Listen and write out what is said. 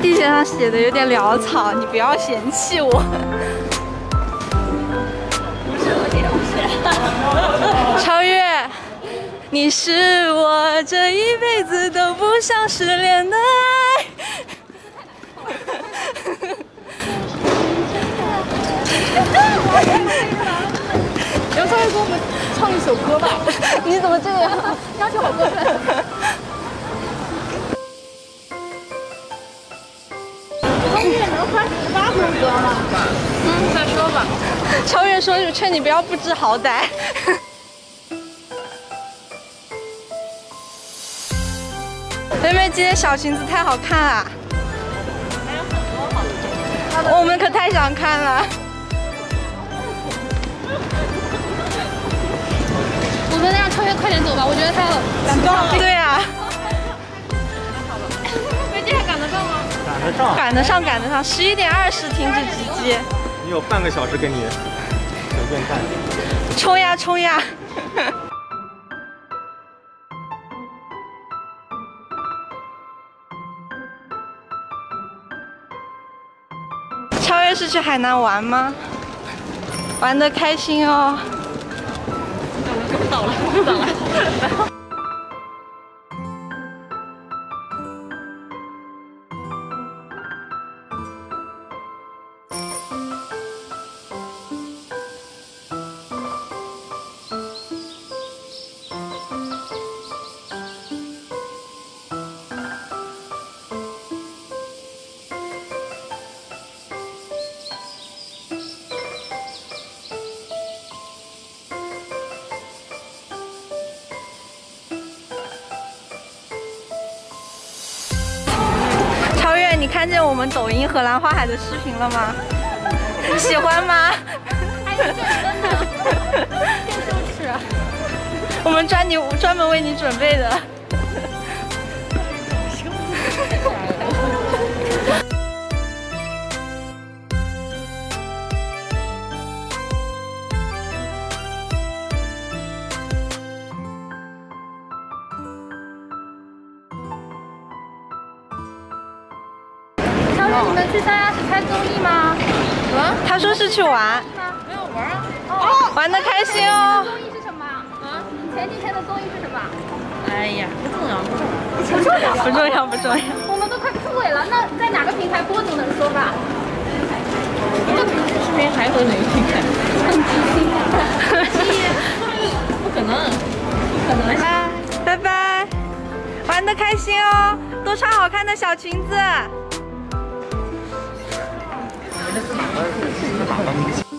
地铁上写的有点潦草，你不要嫌弃我。不是我也不是。超越，你是我这一辈子都不想失联的爱。刘超越给我们唱一首歌吧。你怎么这样？要求好过分。超越能发十八分钟吗？嗯，再说吧。超越说：“劝你不要不知好歹。”妹妹，今天小裙子太好看了。还有很多好的。我们可太想看了。我们让超越快点走吧，我觉得他赶不上。对啊。上，赶得上，赶得上。十一点二十停止直机。你有半个小时给你随便干。冲呀冲呀！超越是去海南玩吗？玩的开心哦。看见我们抖音荷兰花海的视频了吗？喜欢吗？还有这个呢，真羞耻！我们专你专门为你准备的。你们去三亚是拍综艺吗？嗯，他说是去玩。没有玩啊。哦，玩的开心哦。综艺是什么？啊？前几天的综艺是什么？哎呀，不重要，不重要，不重要，不重要，不重要。我们都快枯萎了，那在哪个平台播总能说吧？视频还和哪个平台？不可能，不可能。拜拜，玩的开心哦，多穿好看的小裙子。I'm